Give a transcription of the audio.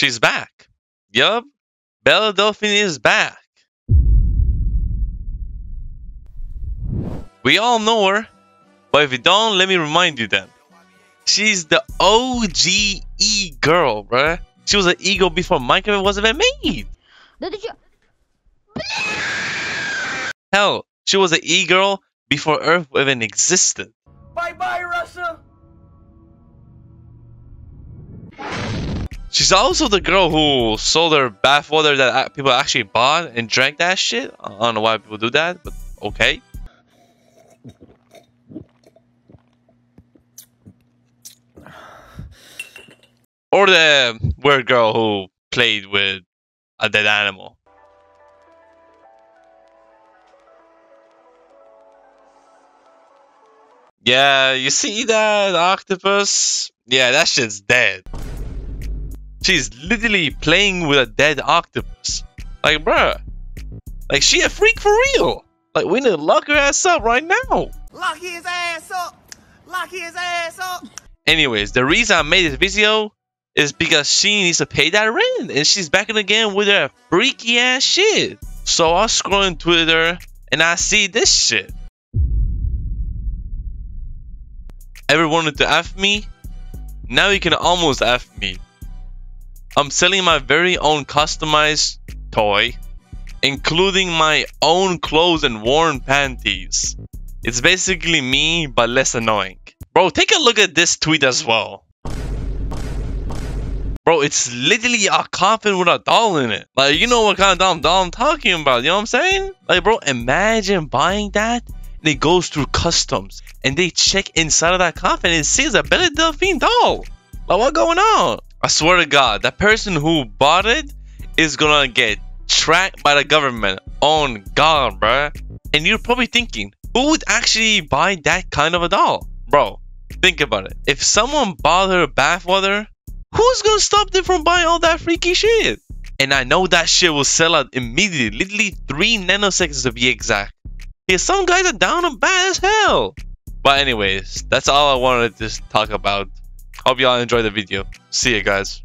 She's back. Yup. Bella Delphine is back. We all know her, but if you don't, let me remind you then. She's the OG E girl, bruh. She was an ego before Minecraft was even made. Hell, she was an E girl before Earth even existed. Bye bye, Russia. She's also the girl who sold her bathwater that people actually bought and drank that shit. I don't know why people do that, but okay. Or the weird girl who played with a dead animal. Yeah, you see that octopus? Yeah, that shit's dead. She's literally playing with a dead octopus. Like, bruh. Like, she a freak for real. Like, we need to lock her ass up right now. Lock his ass up. Lock his ass up. Anyways, the reason I made this video is because she needs to pay that rent. And she's back in again with her freaky ass shit. So I scroll on Twitter and I see this shit. Ever wanted to F me? Now you can almost F me. I'm selling my very own customized toy, including my own clothes and worn panties. It's basically me, but less annoying. Bro, take a look at this tweet as well. Bro, it's literally a coffin with a doll in it. Like, you know what kind of doll, doll I'm talking about, you know what I'm saying? Like, bro, imagine buying that and it goes through customs and they check inside of that coffin and it sees a Belle Delphine doll. Like, what going on? I swear to God, that person who bought it is gonna get tracked by the government. On God, bruh. And you're probably thinking, who would actually buy that kind of a doll? Bro, think about it. If someone bought her bathwater, who's gonna stop them from buying all that freaky shit? And I know that shit will sell out immediately, literally 3 nanoseconds to be exact. Yeah, some guys are down and bad as hell. But anyways, that's all I wanted to talk about. Hope y'all enjoyed the video. See you guys.